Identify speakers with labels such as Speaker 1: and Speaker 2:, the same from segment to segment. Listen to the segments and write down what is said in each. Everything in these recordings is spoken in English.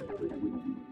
Speaker 1: いい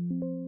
Speaker 1: thank you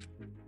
Speaker 1: thank you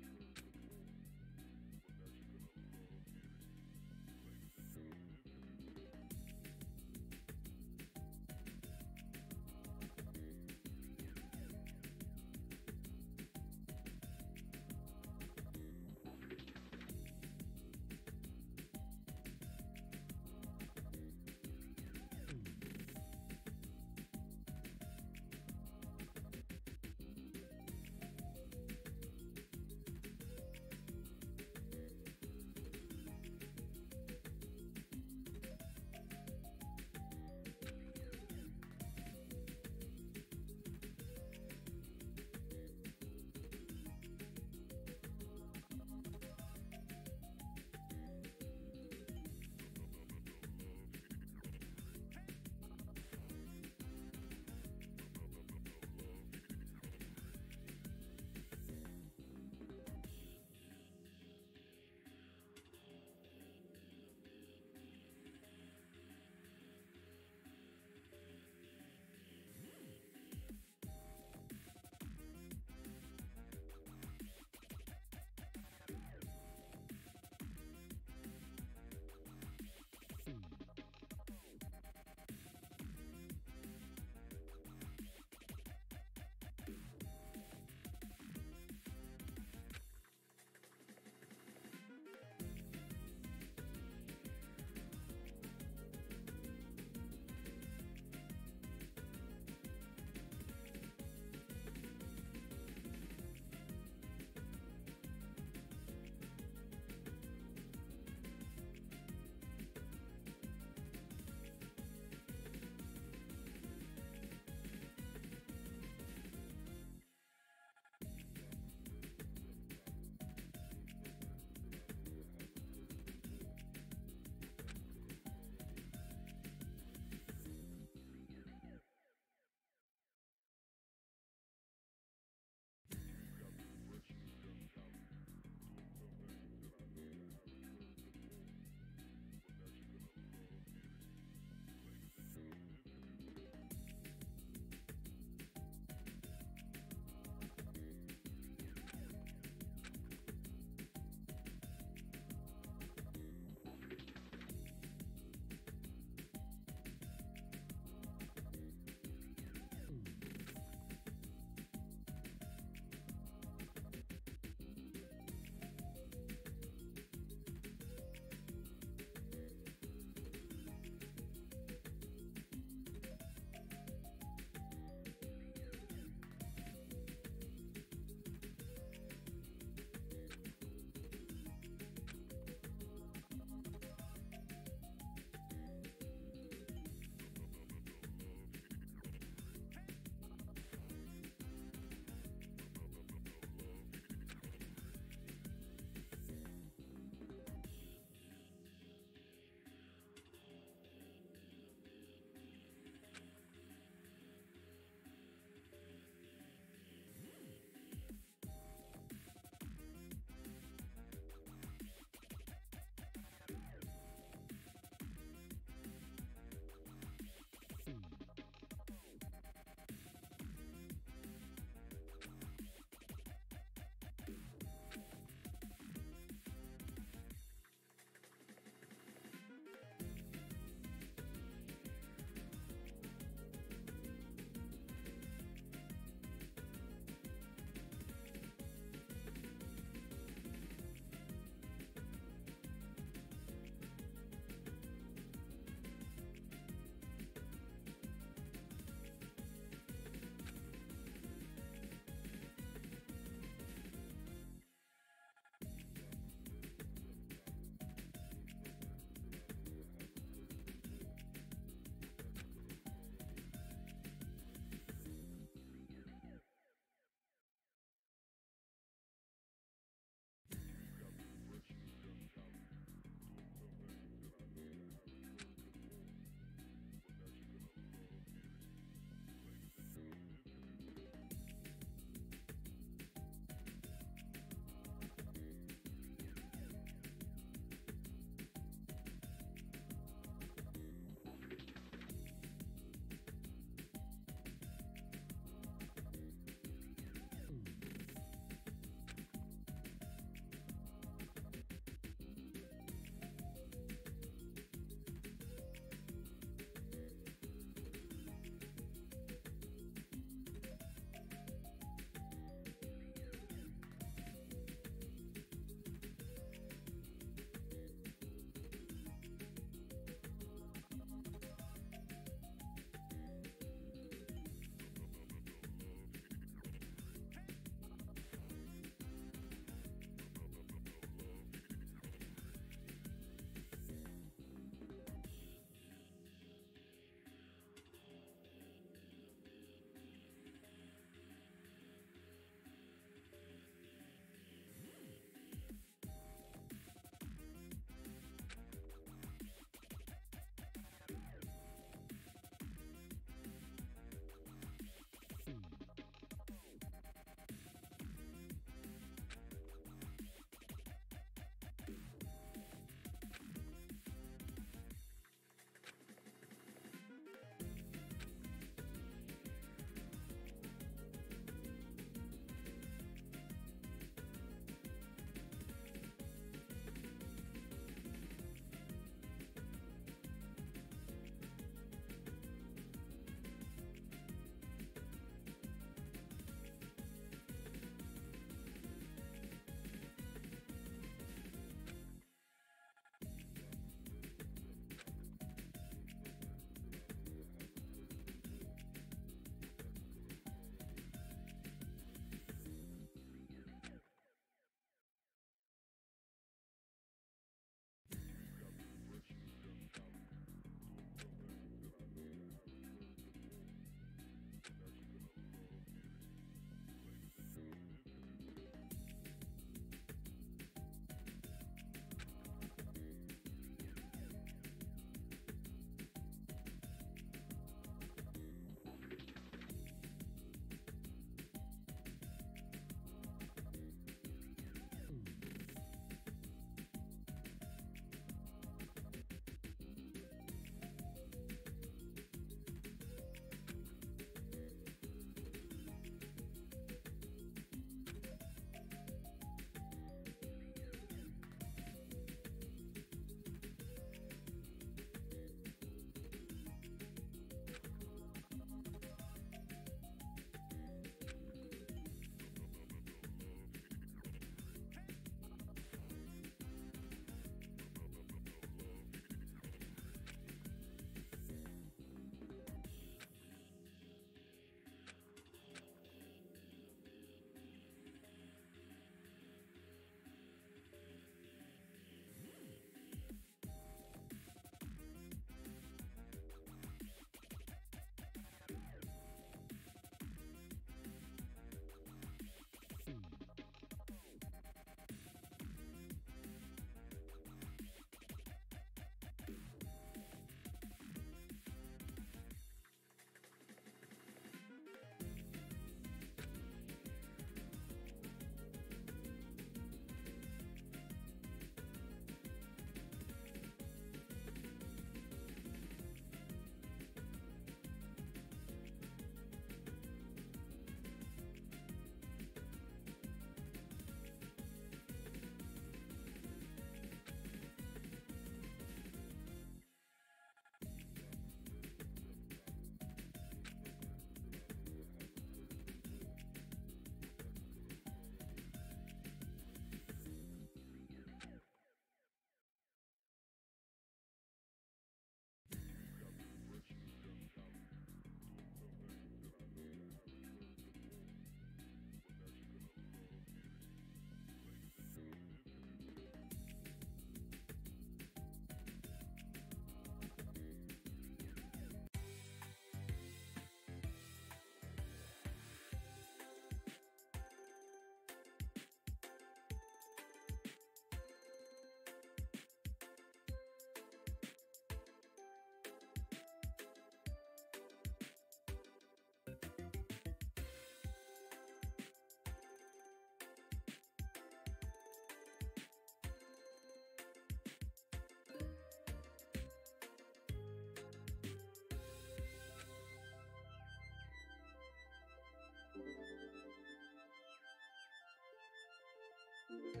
Speaker 1: Thank you.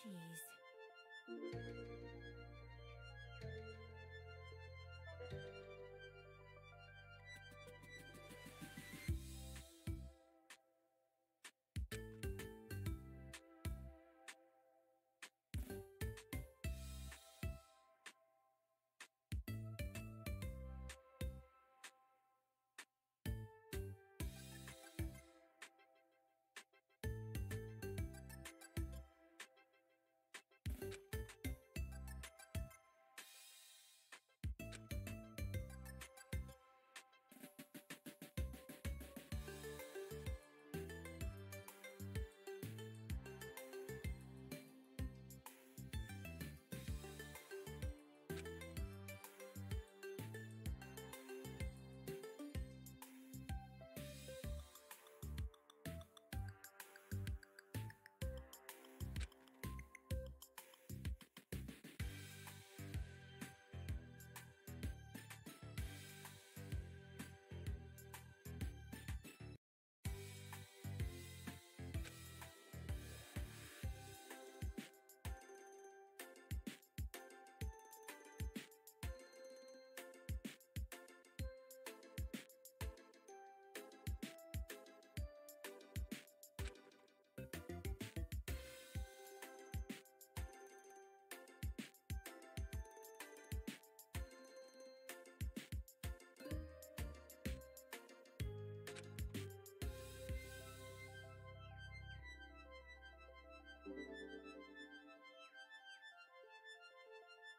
Speaker 1: cheese.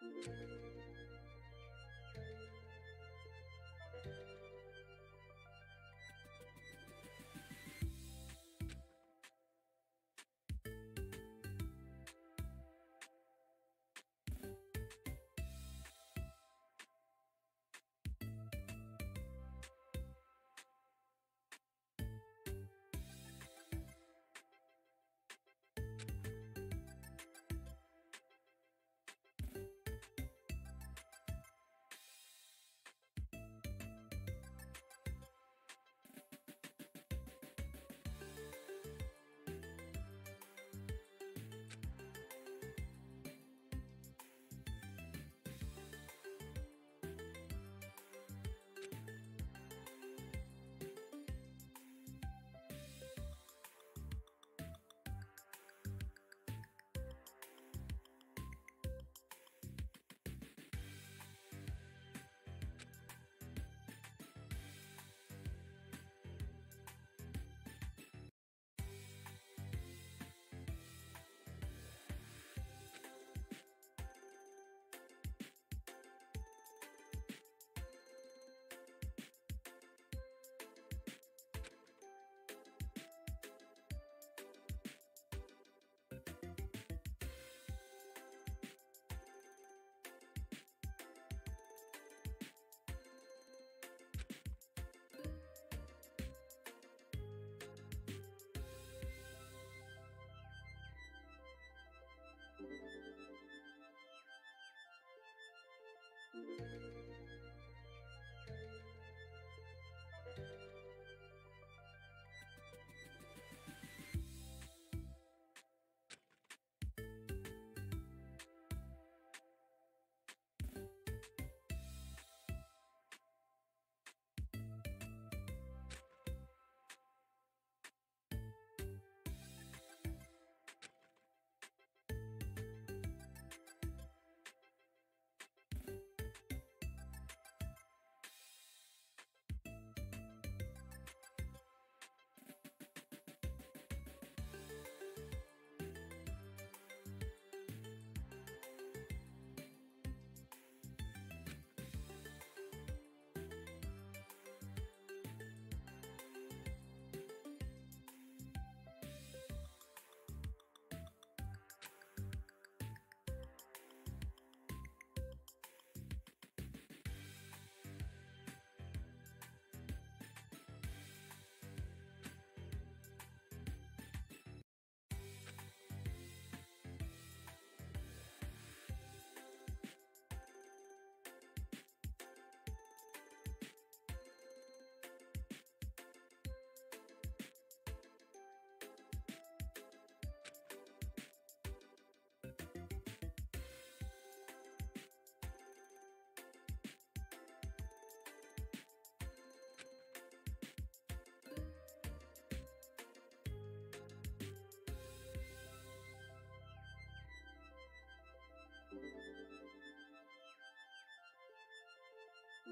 Speaker 1: Thank you.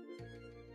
Speaker 1: Thank you.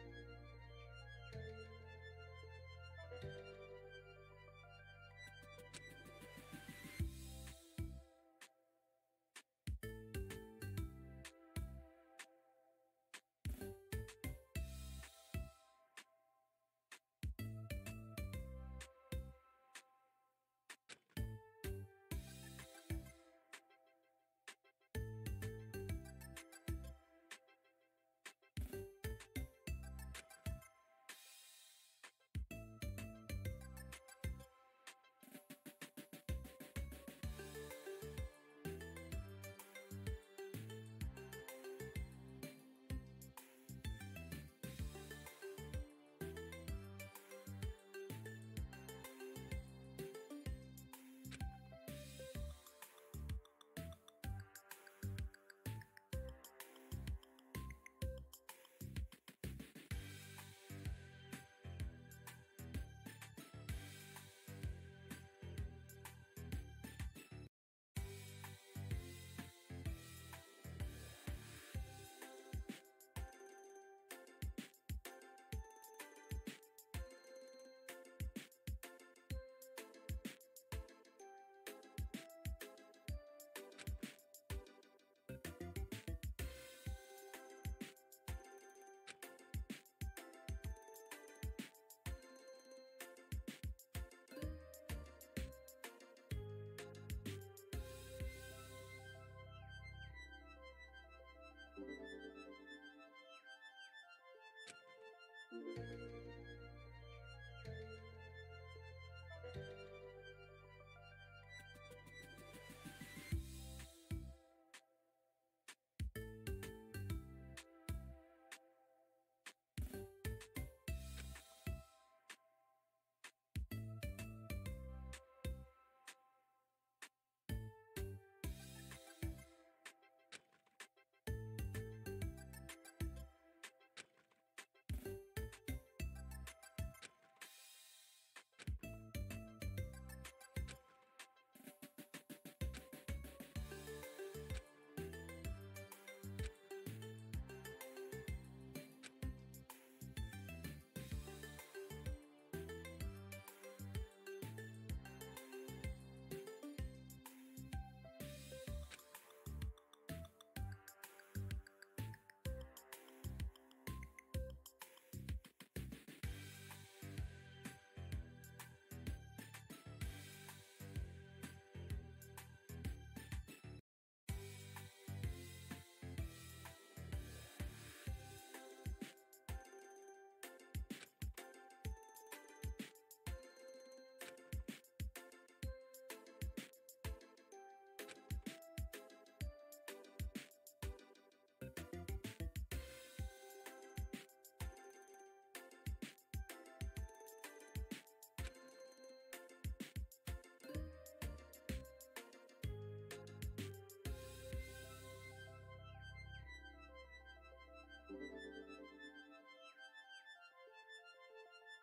Speaker 1: Thank you.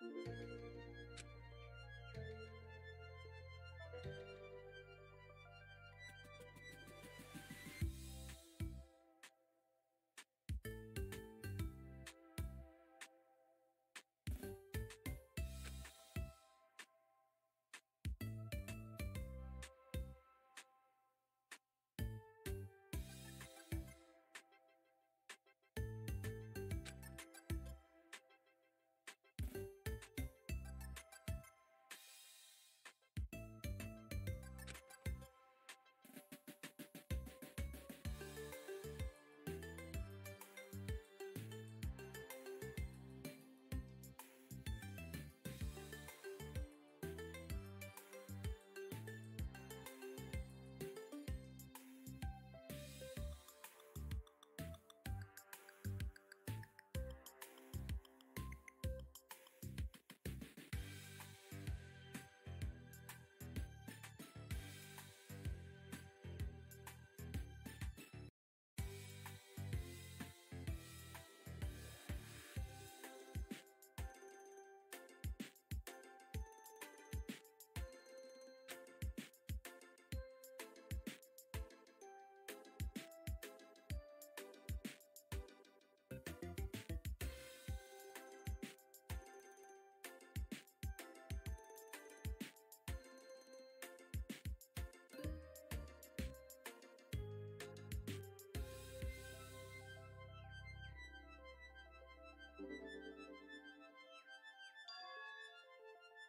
Speaker 1: うん。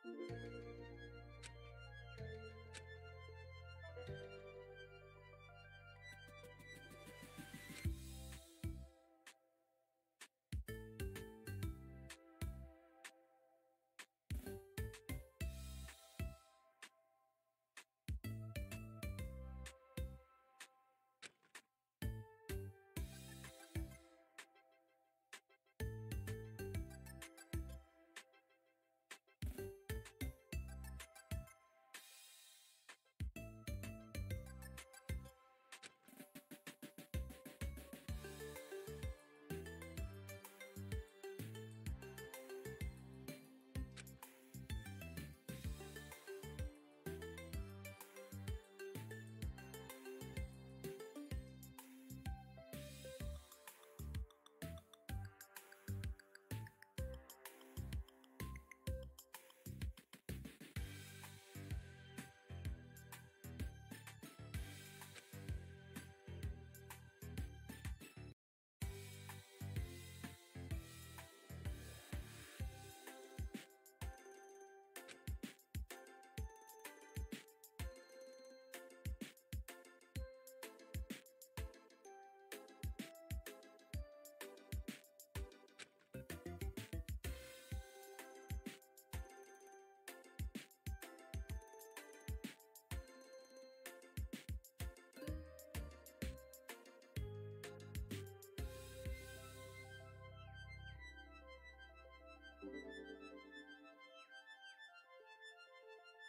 Speaker 1: Thank you.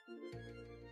Speaker 1: うん。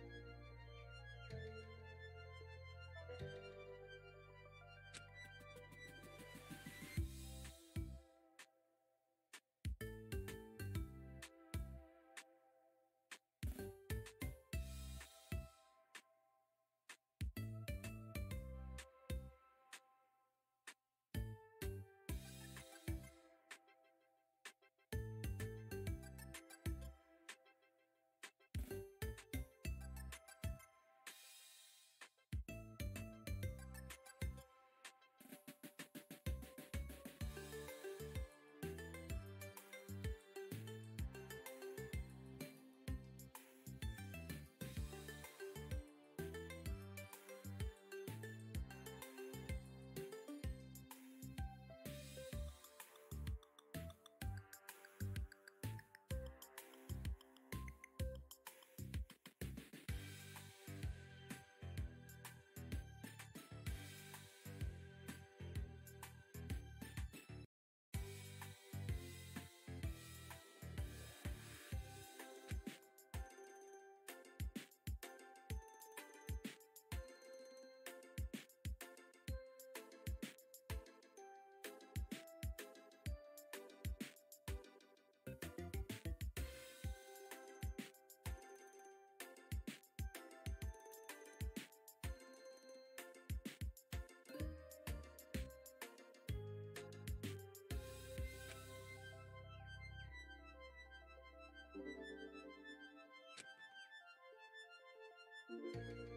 Speaker 1: Thank you.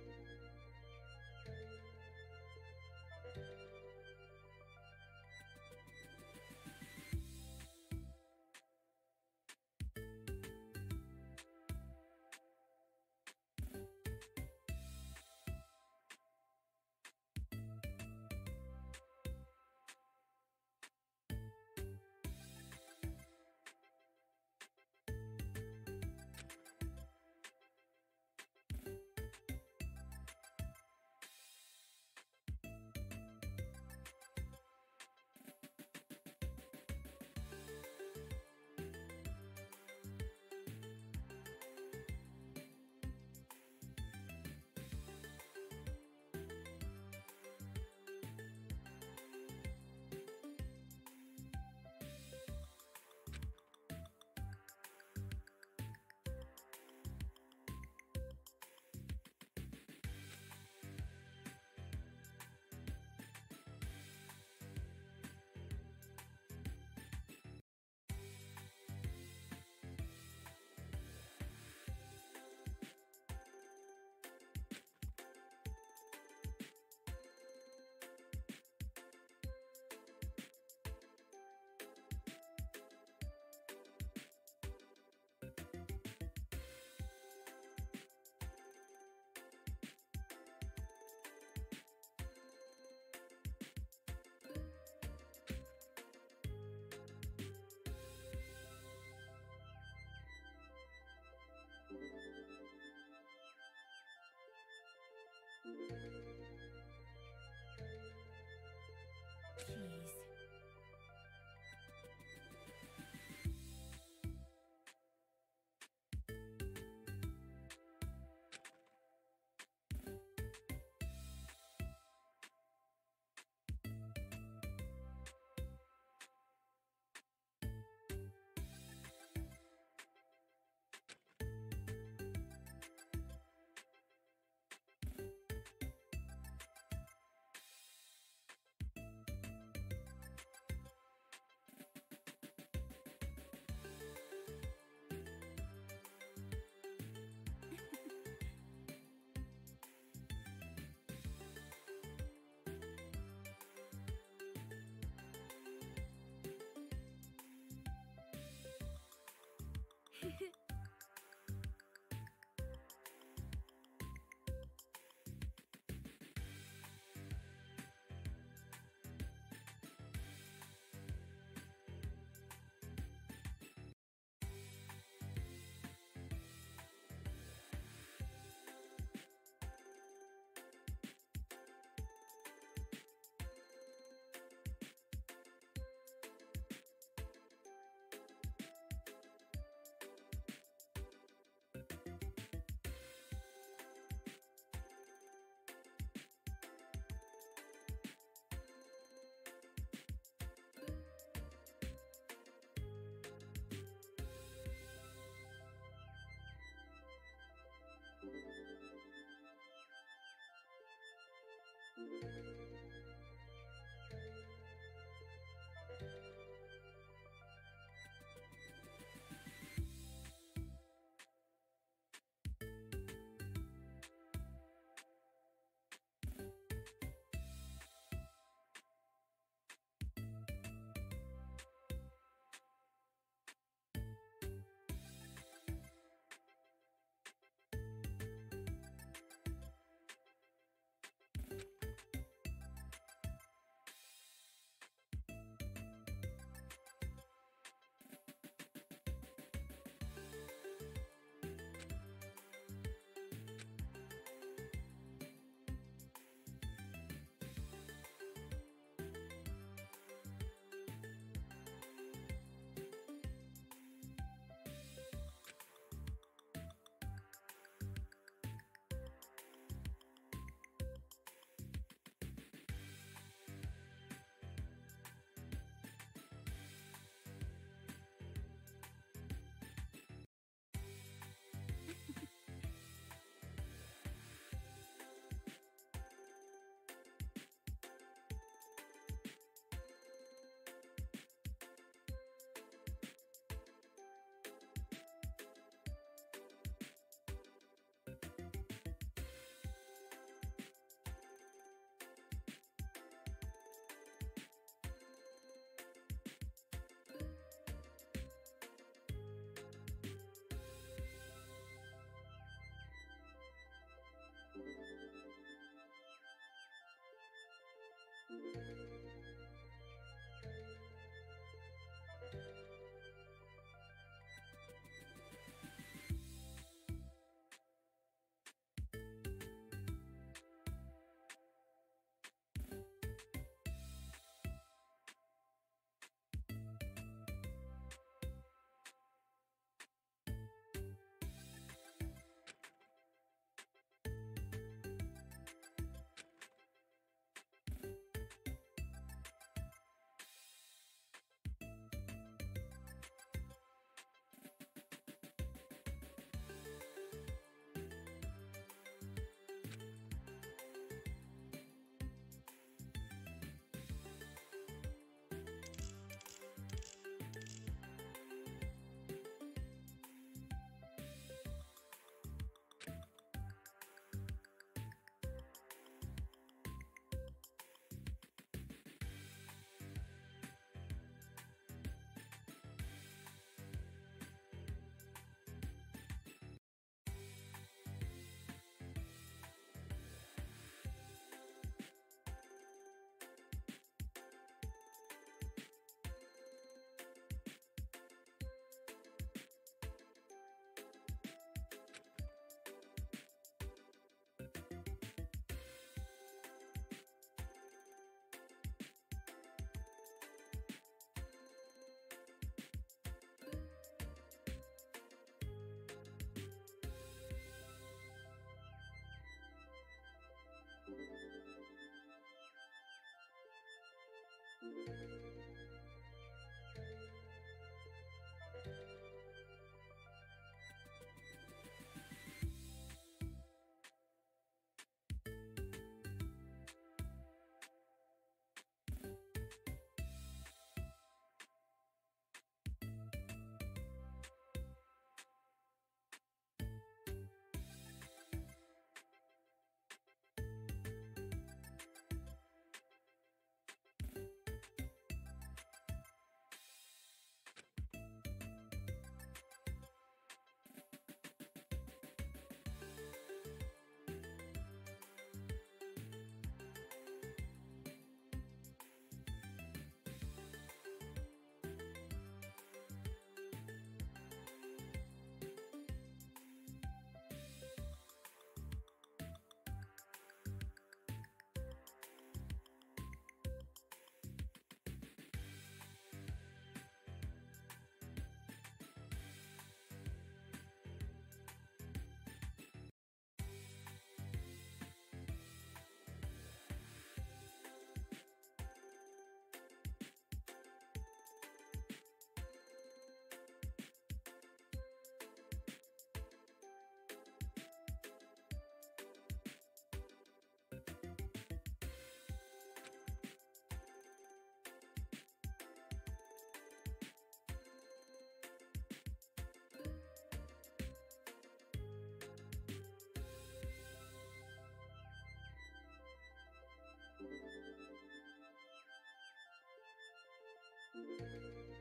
Speaker 1: Música Música Thank you. Thank you. Música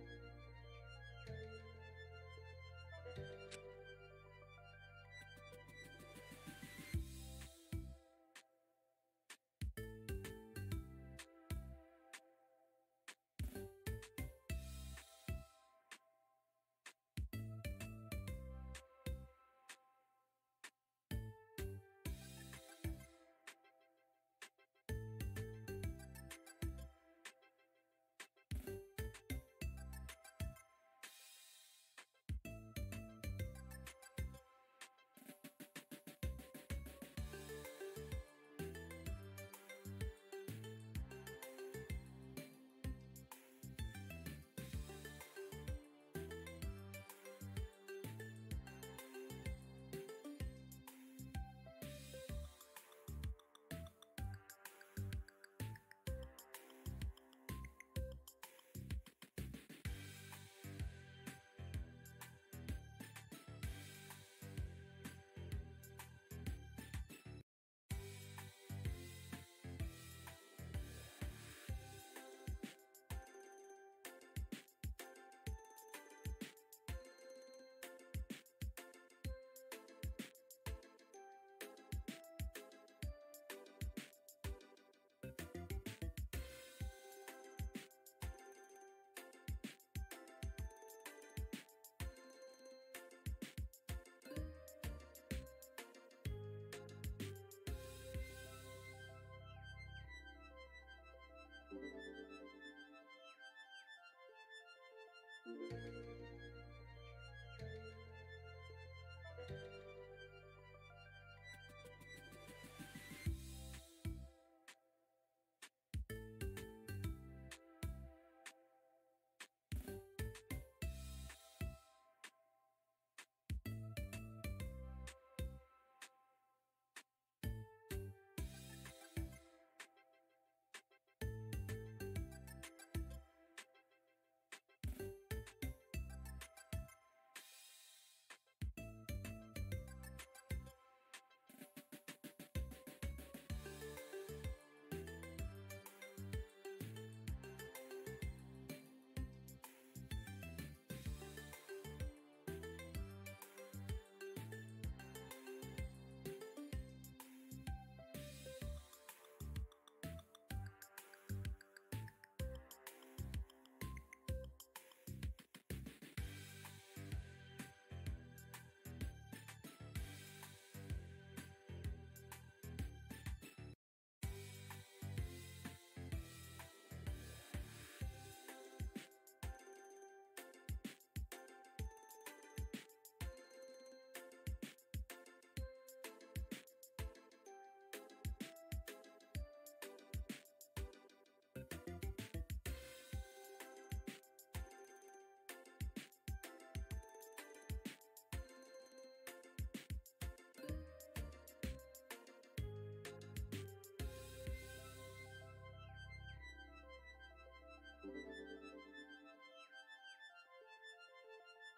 Speaker 1: Thank you.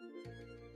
Speaker 1: うん。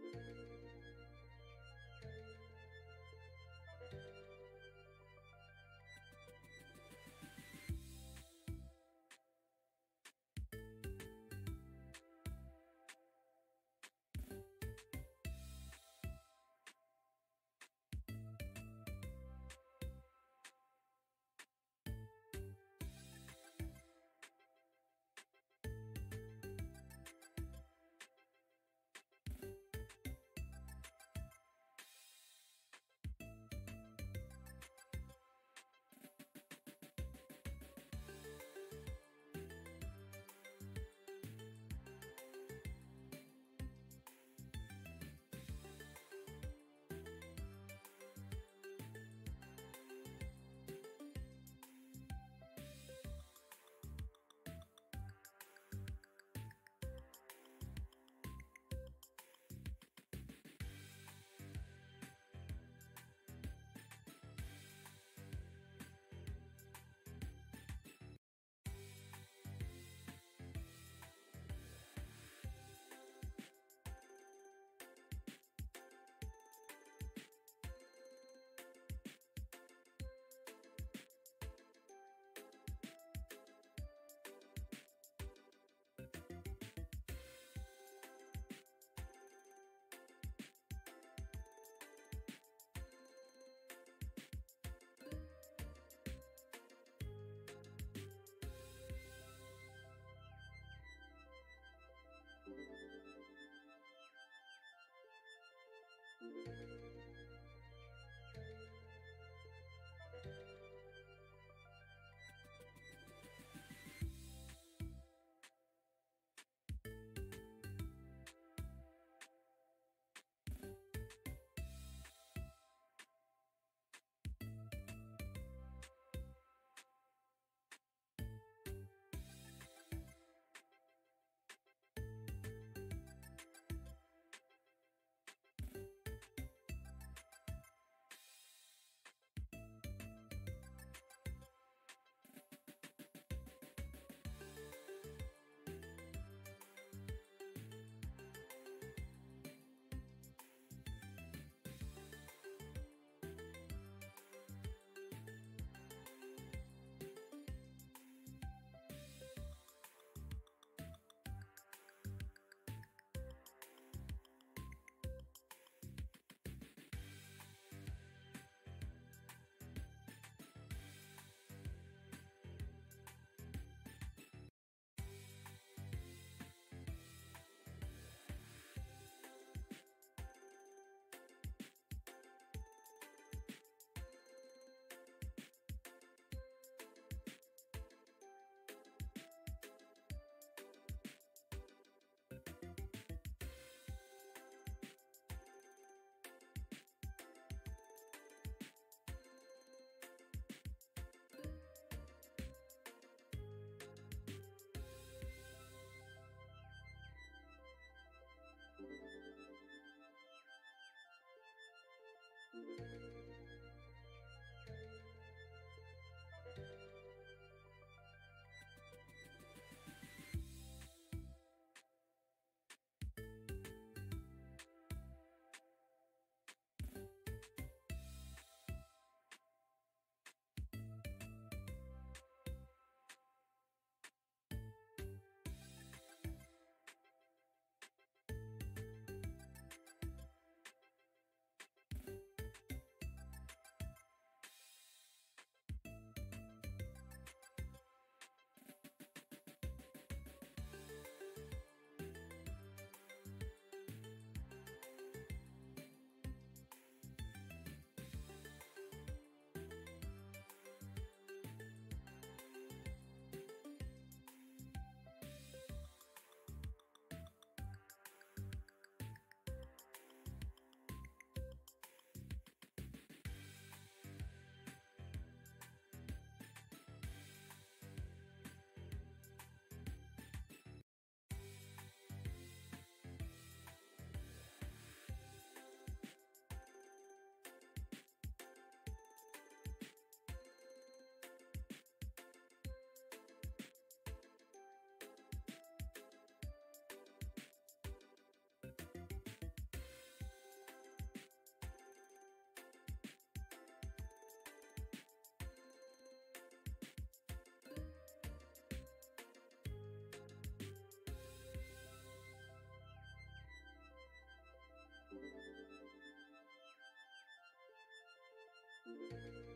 Speaker 1: Música Thank you. Thank you. Thank you.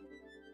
Speaker 1: Thank you.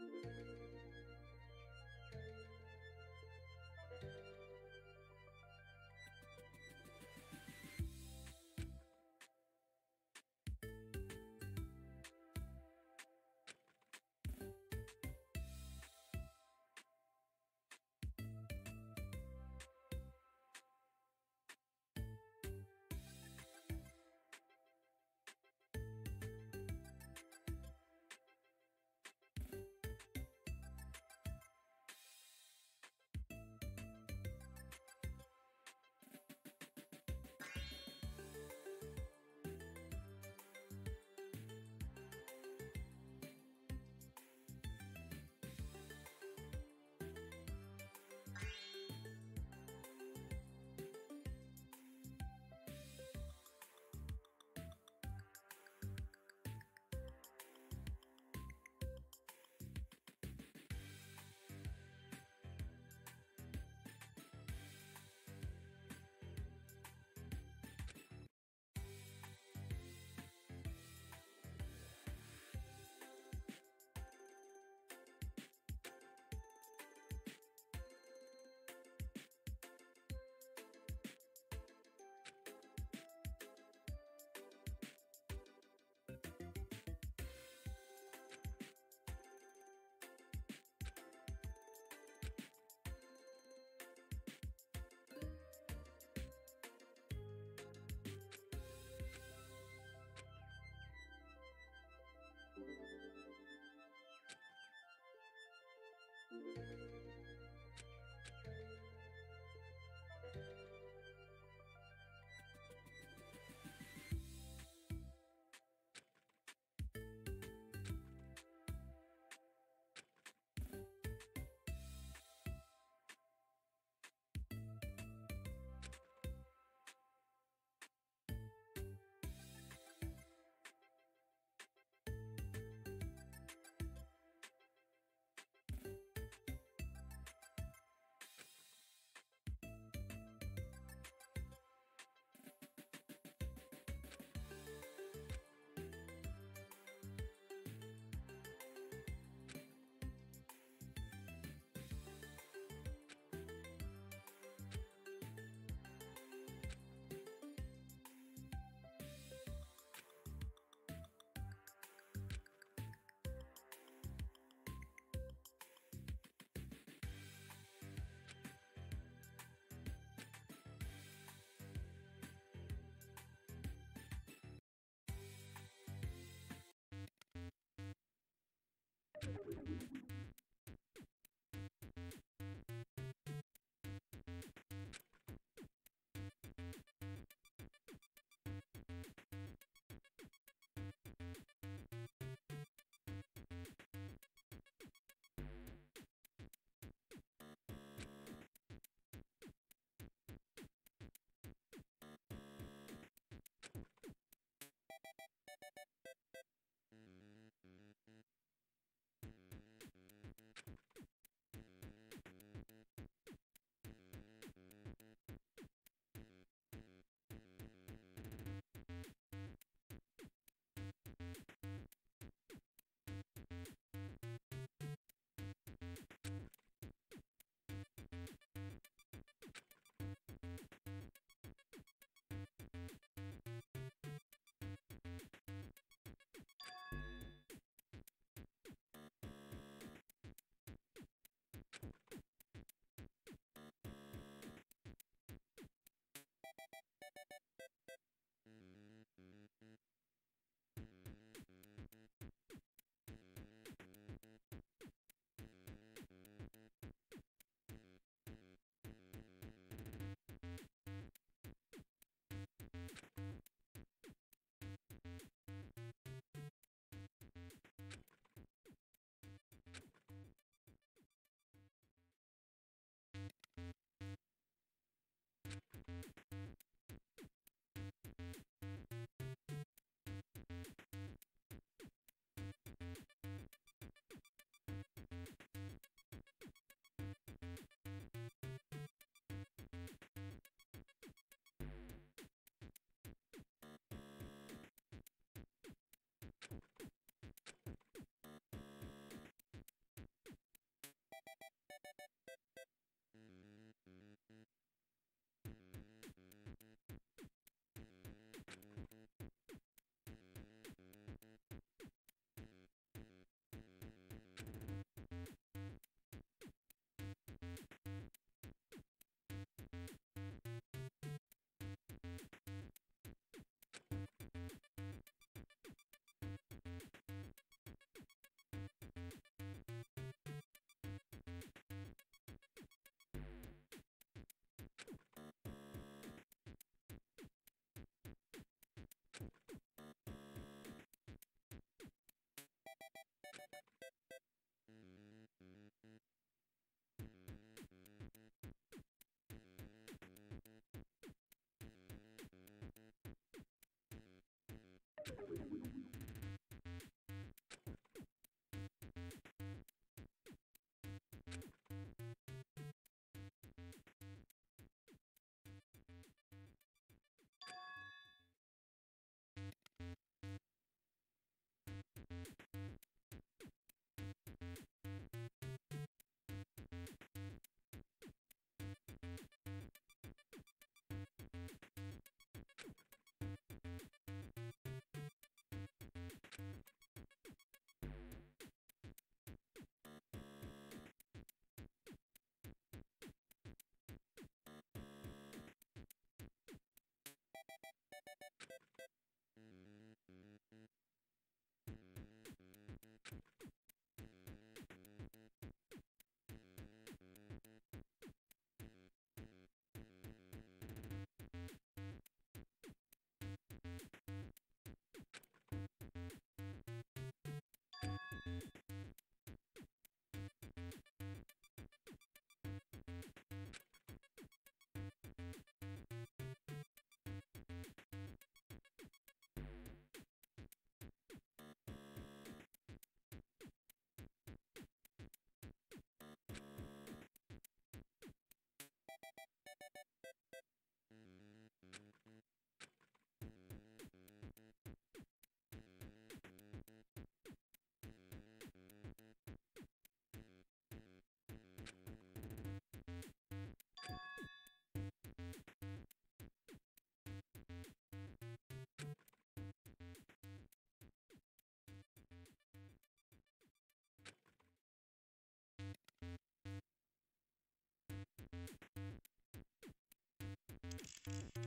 Speaker 1: うん。Thank you. Thank you.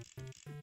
Speaker 1: Thank you.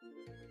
Speaker 1: Thank you.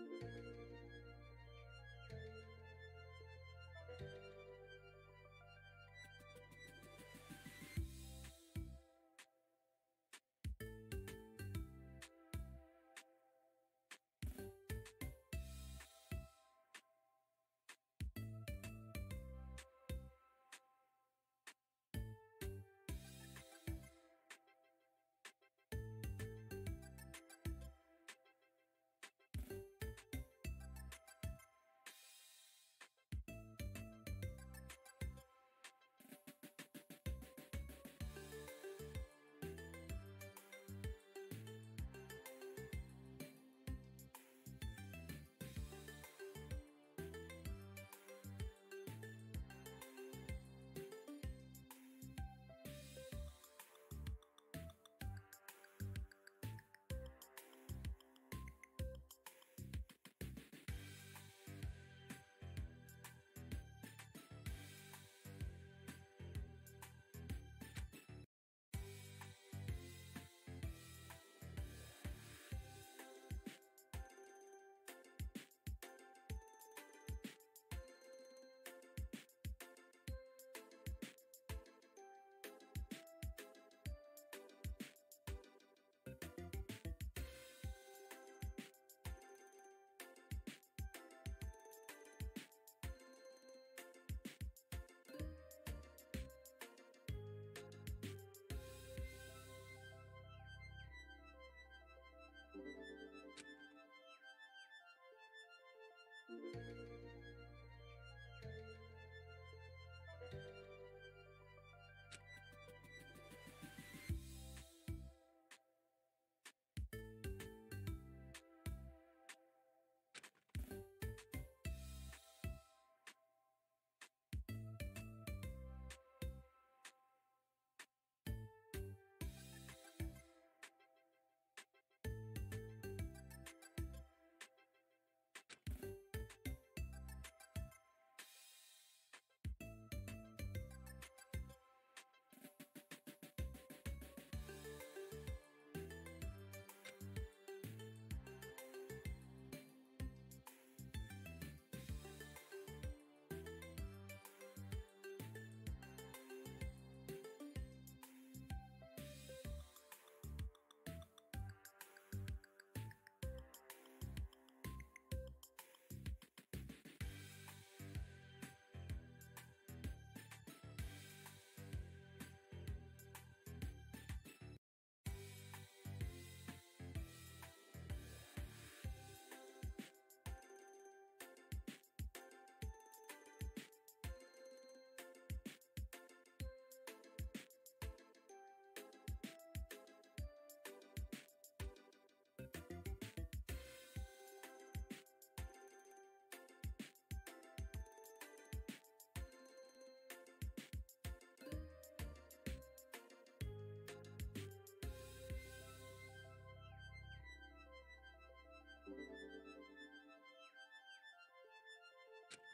Speaker 1: Thank you. Música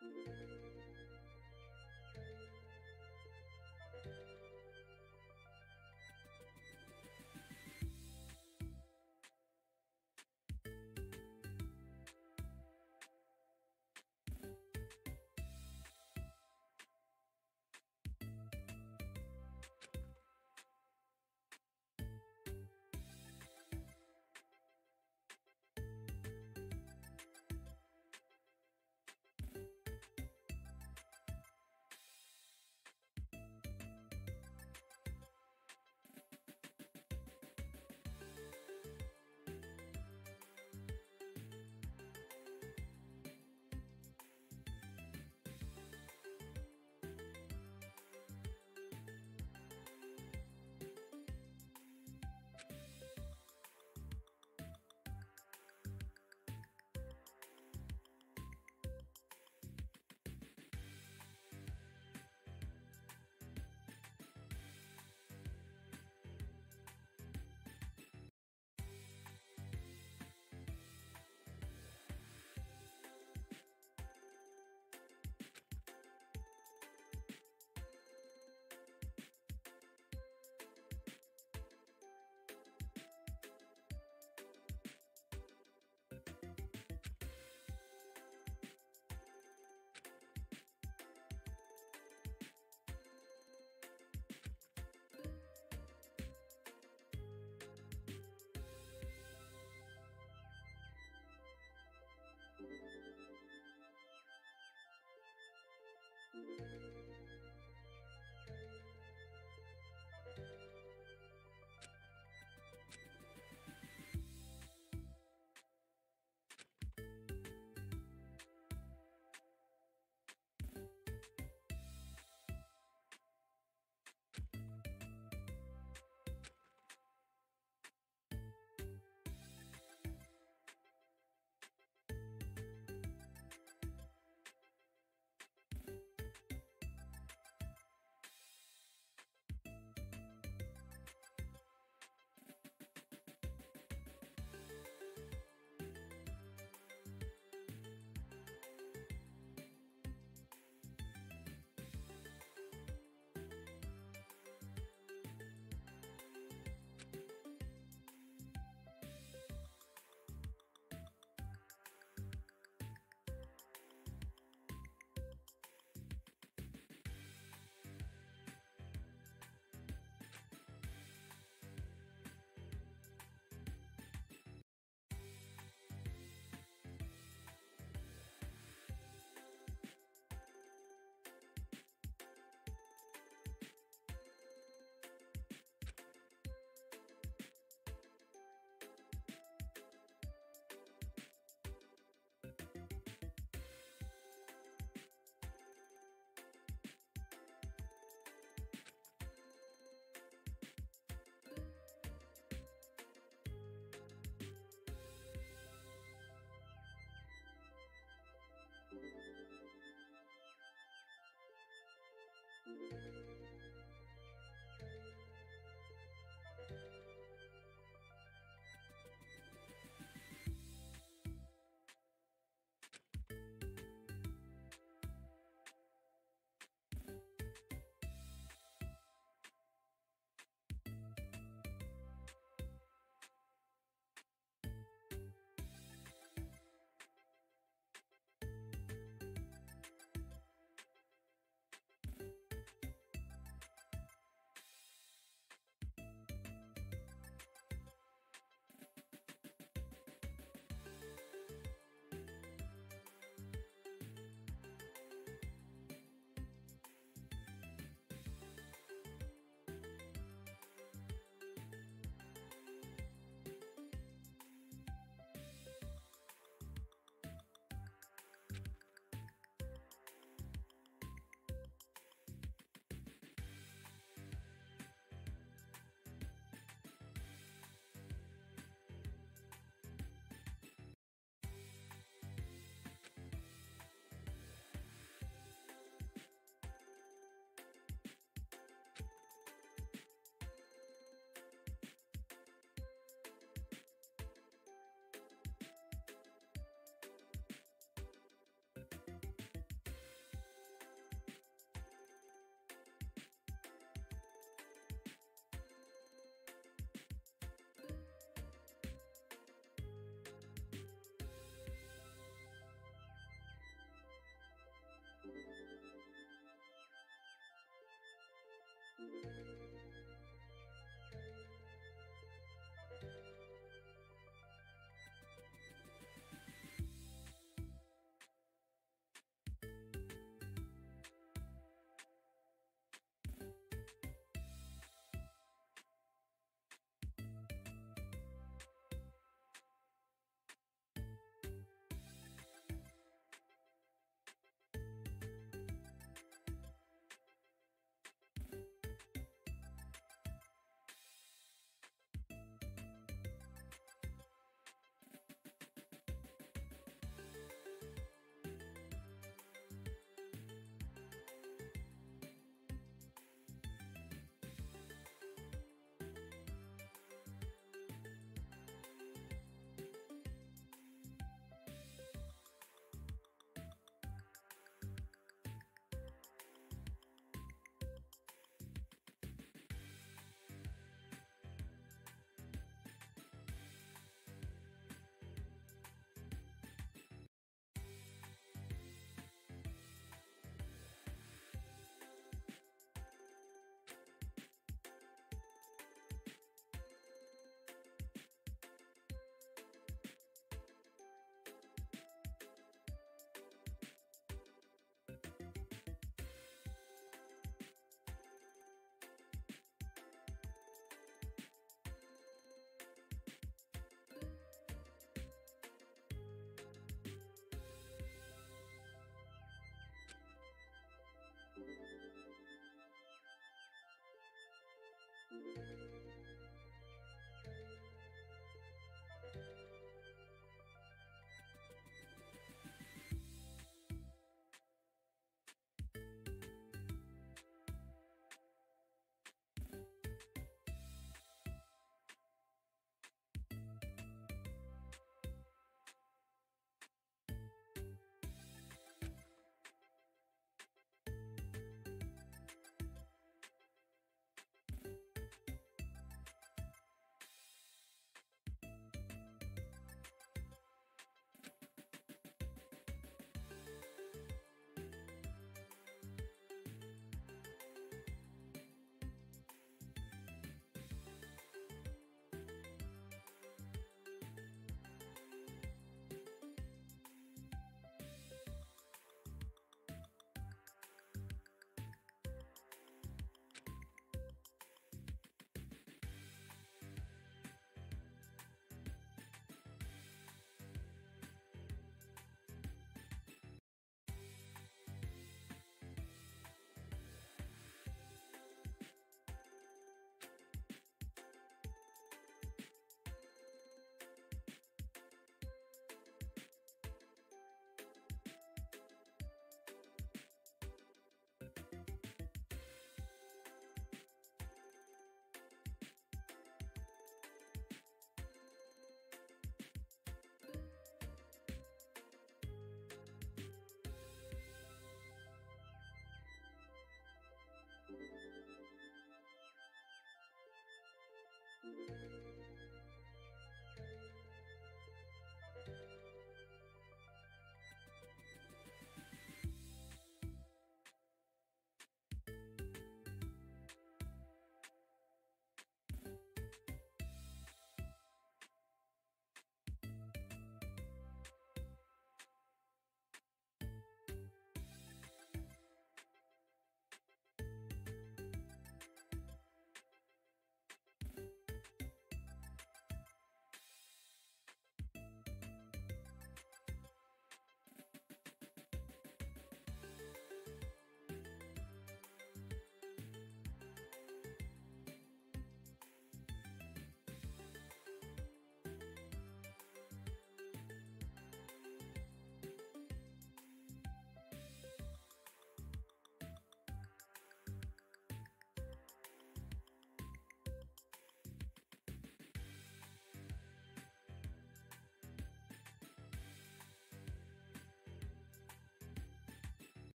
Speaker 1: Música Thank you. Thank you. Thank you. Música Thank you.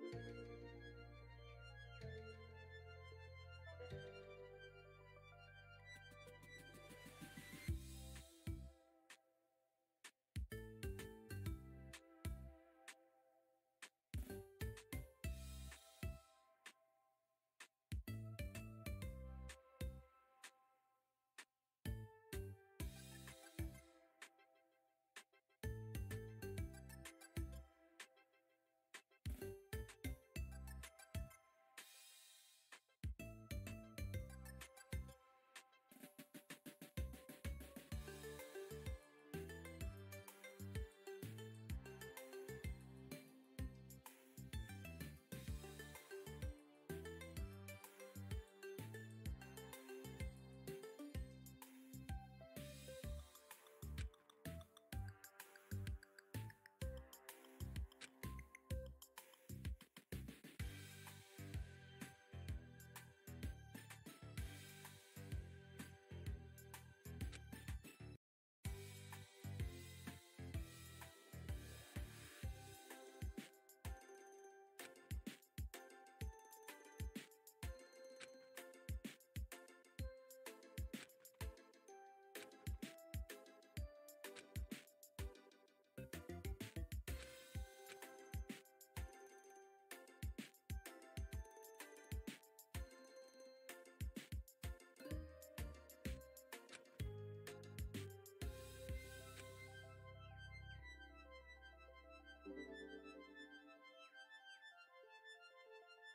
Speaker 1: Thank you.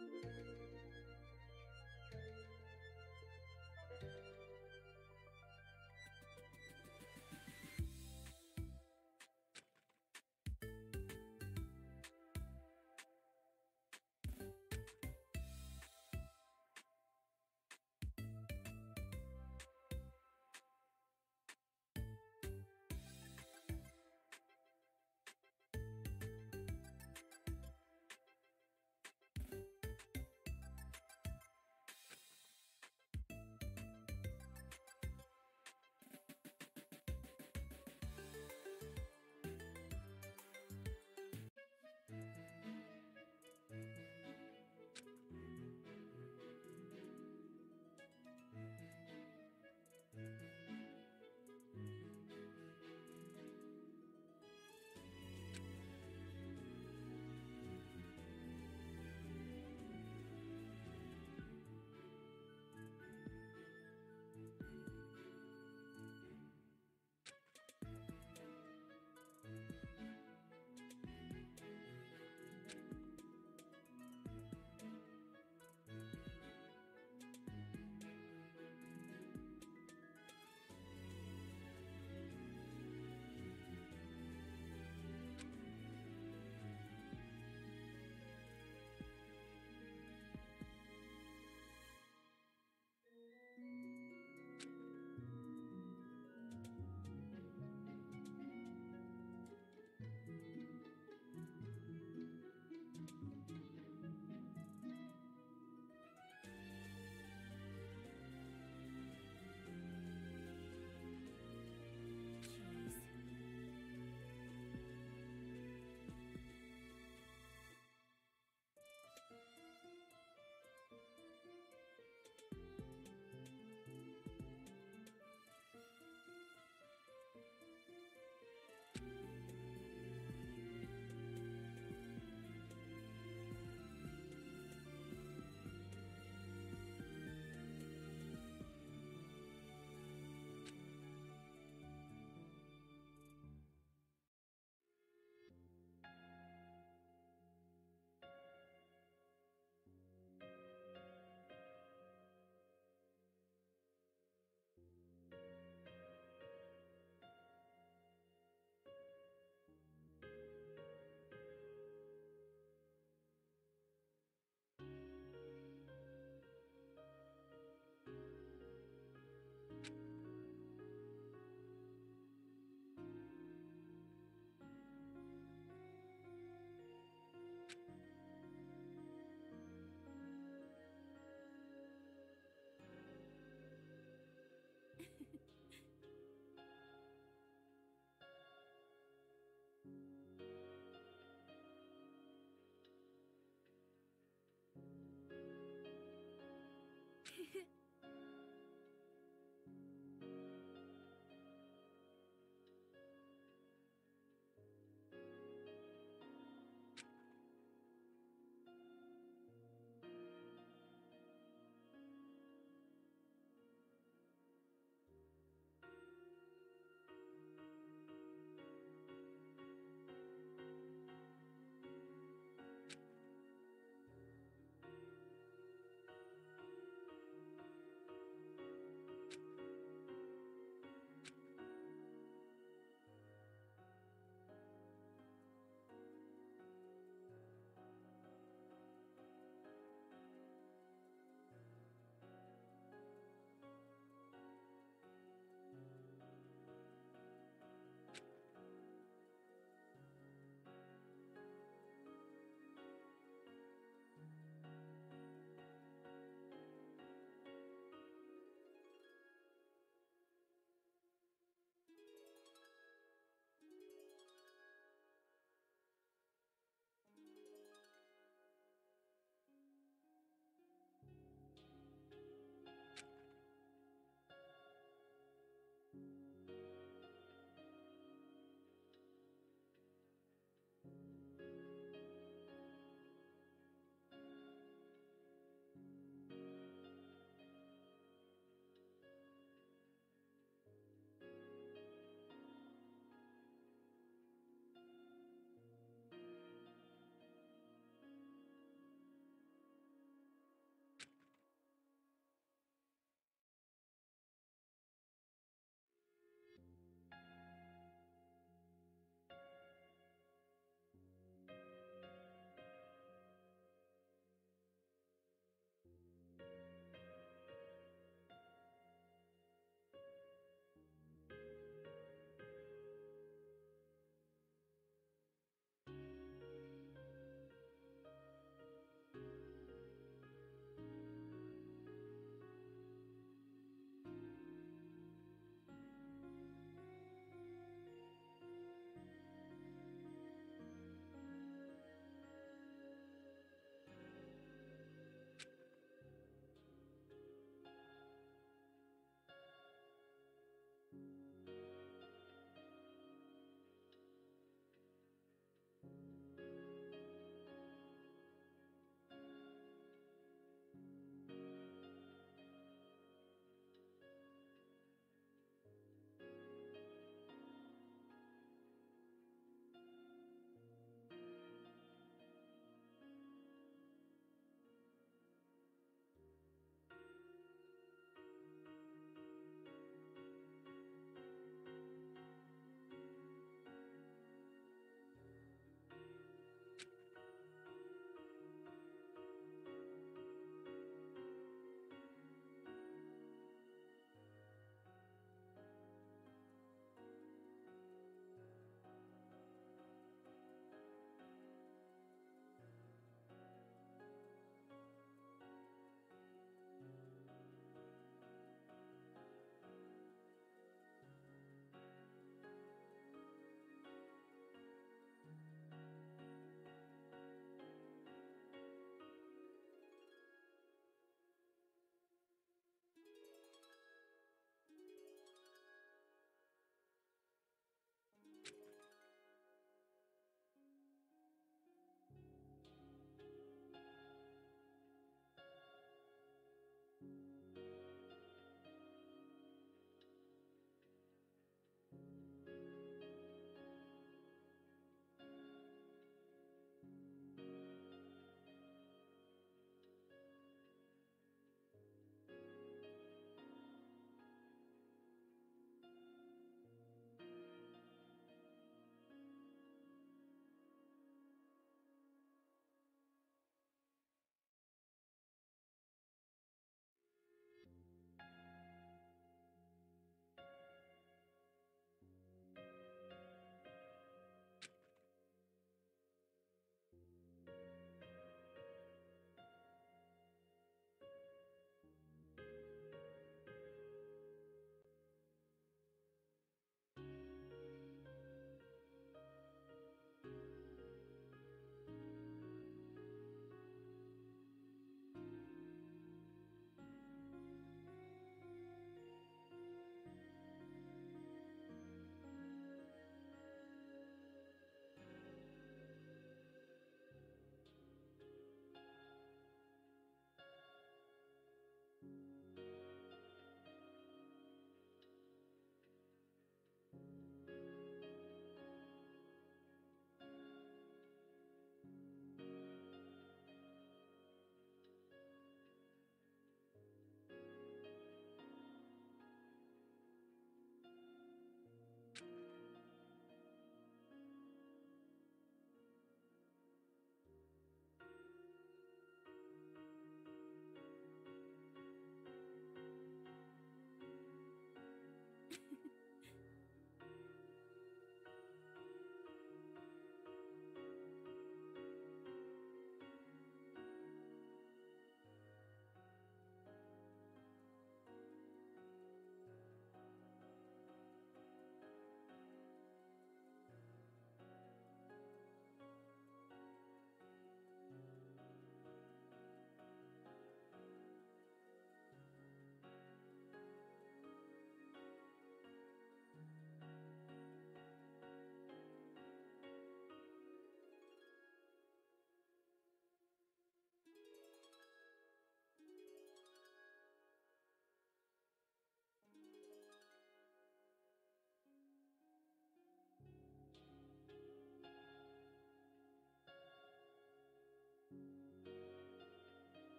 Speaker 1: Thank you.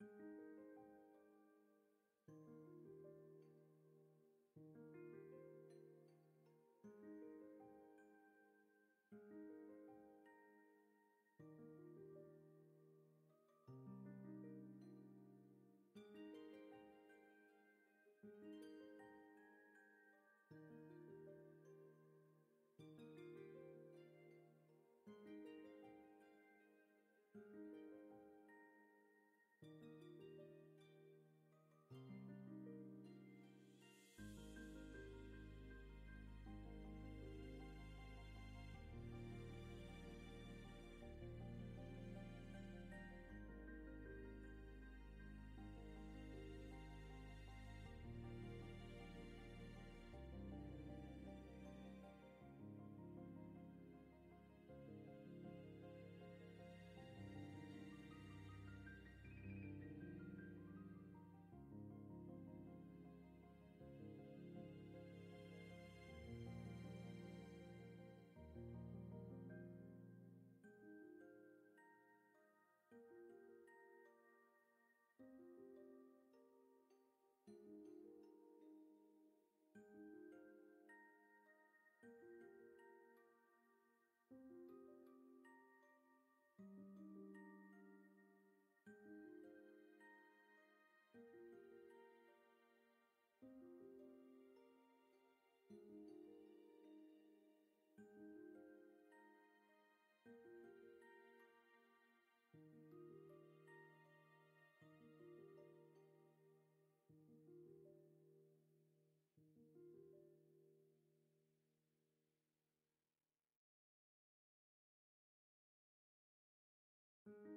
Speaker 1: Thank you.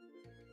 Speaker 1: Thank you.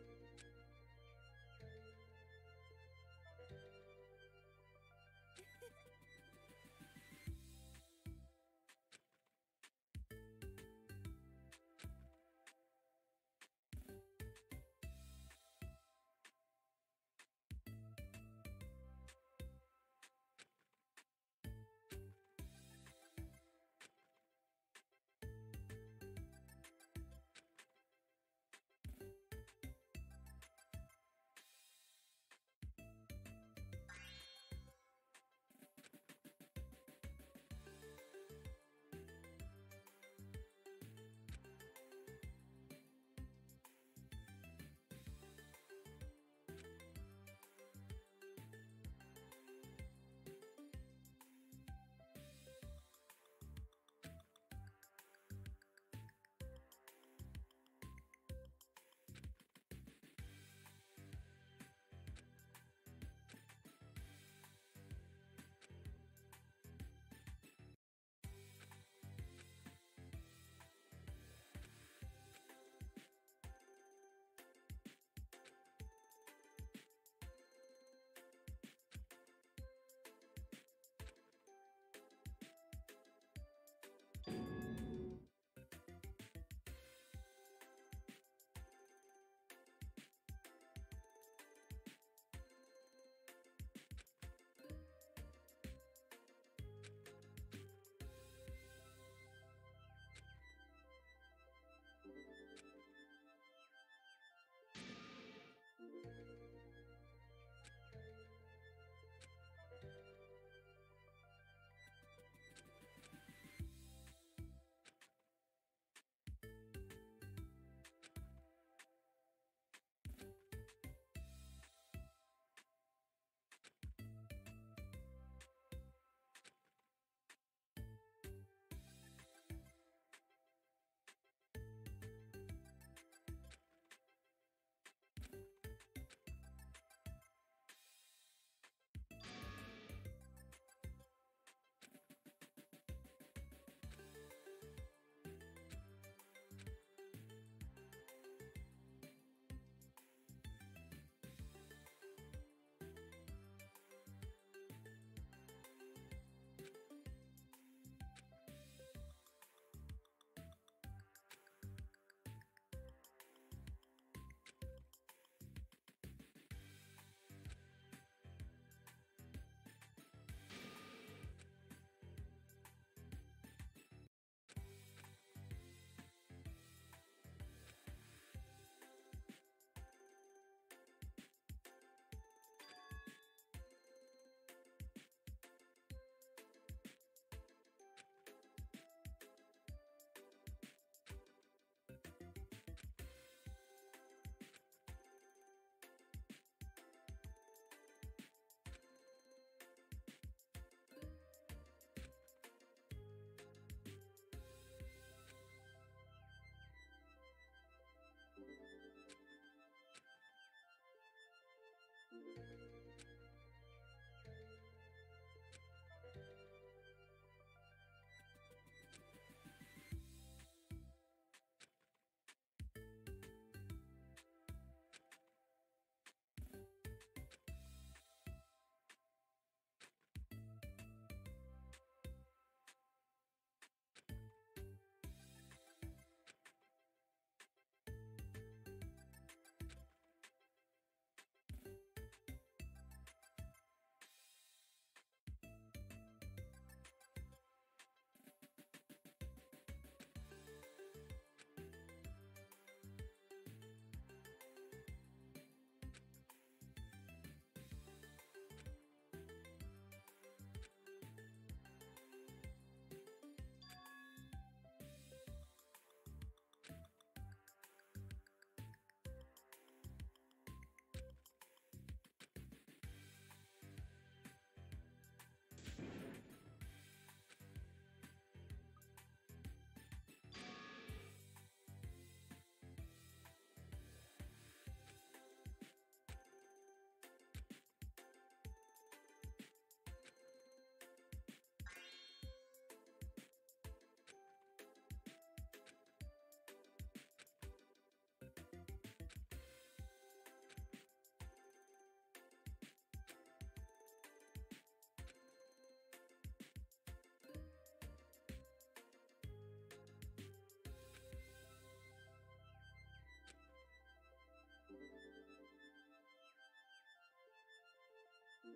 Speaker 2: Thank you.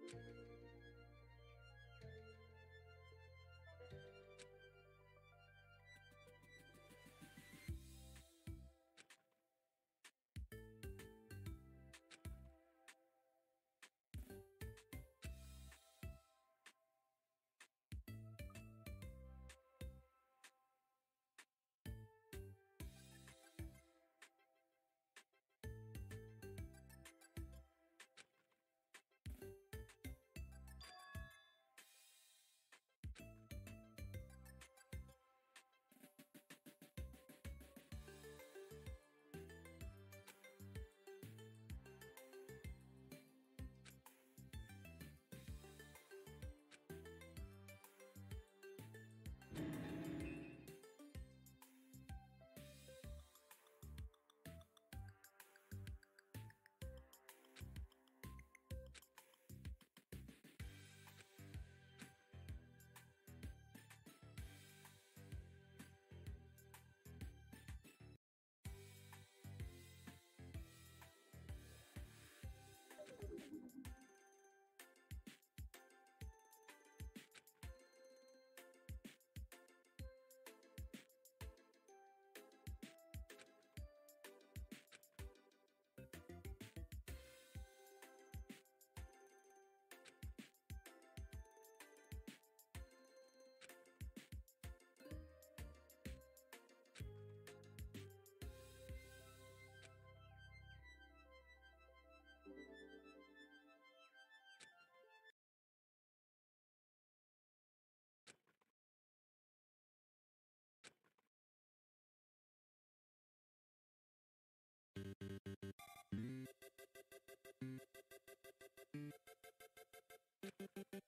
Speaker 2: thank you
Speaker 1: Thank you.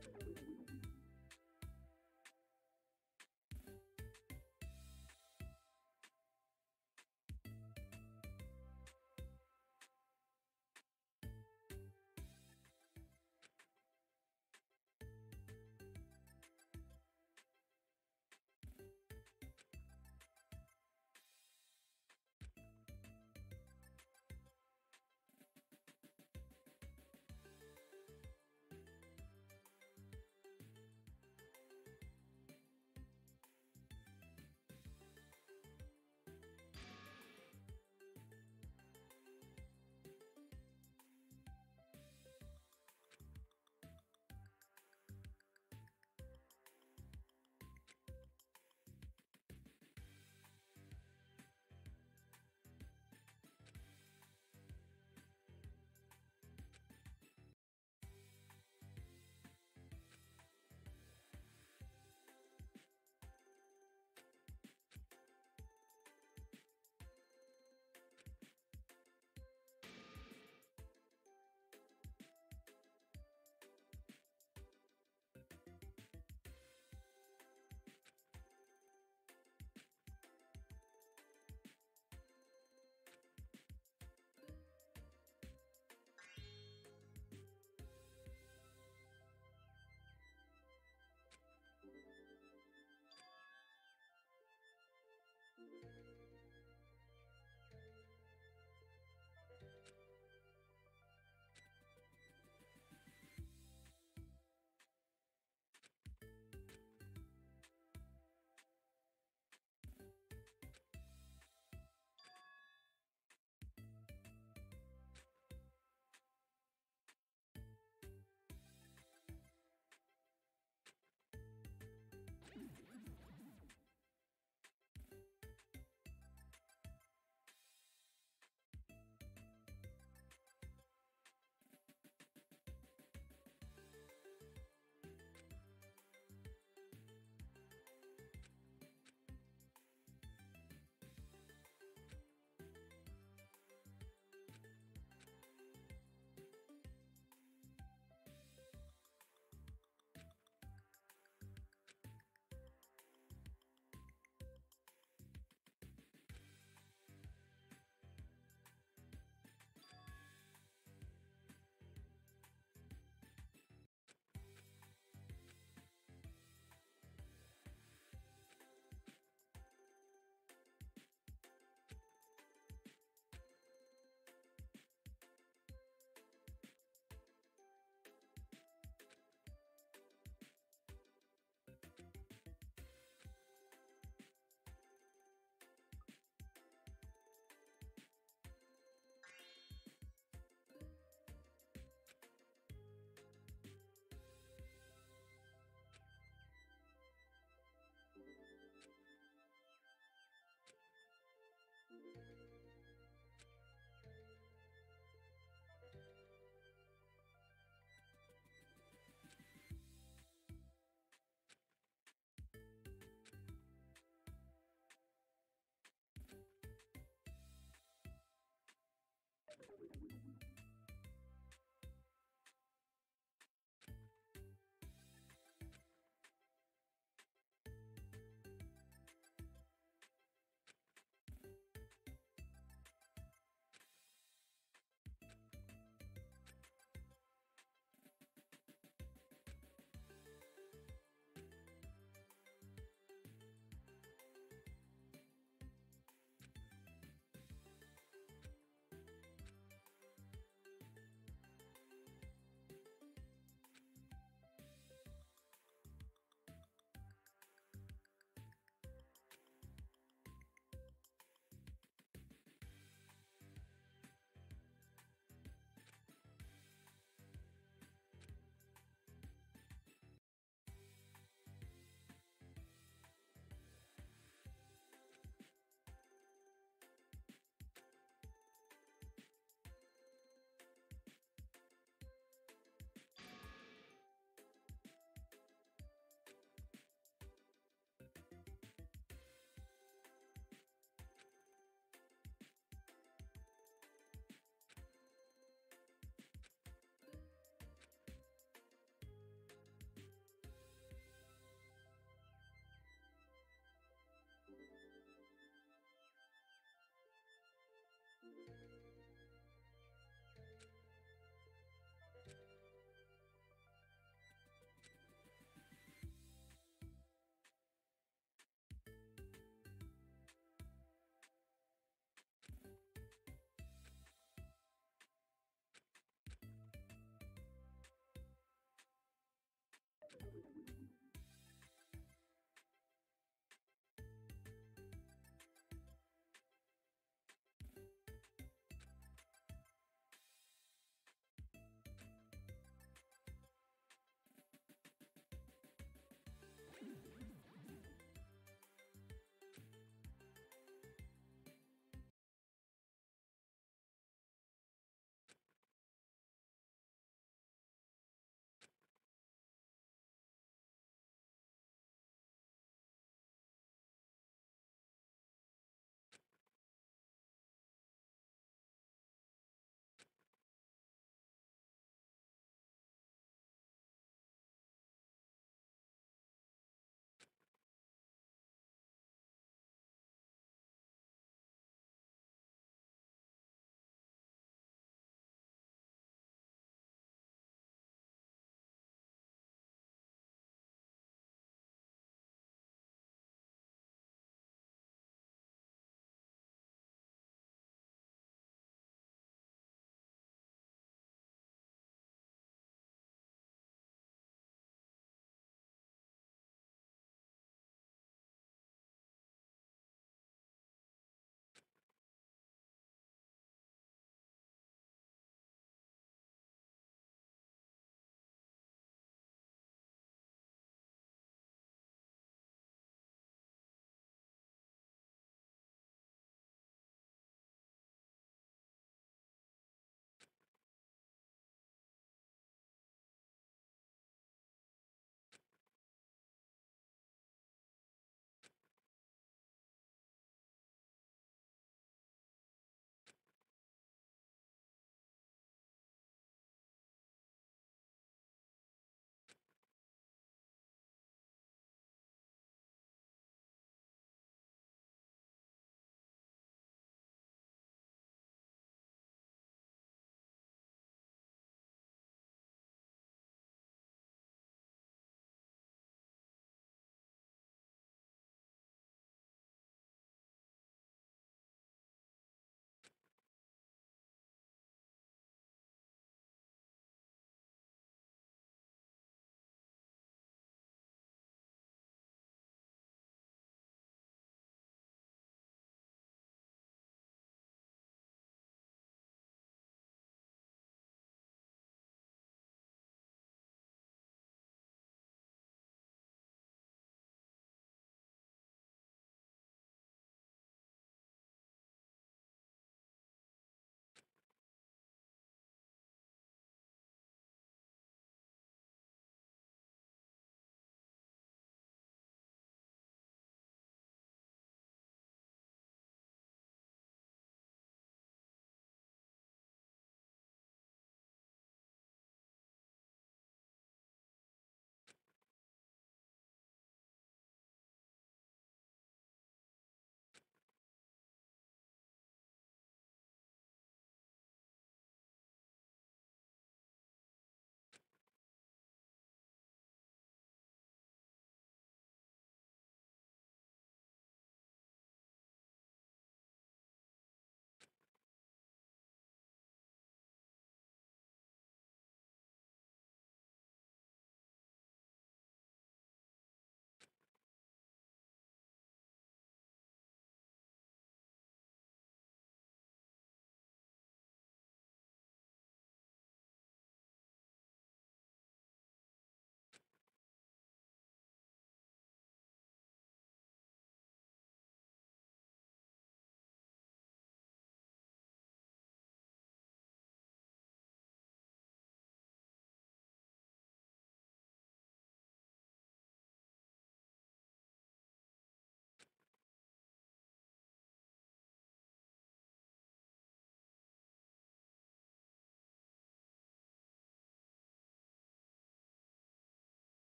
Speaker 1: Thank you.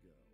Speaker 1: to go.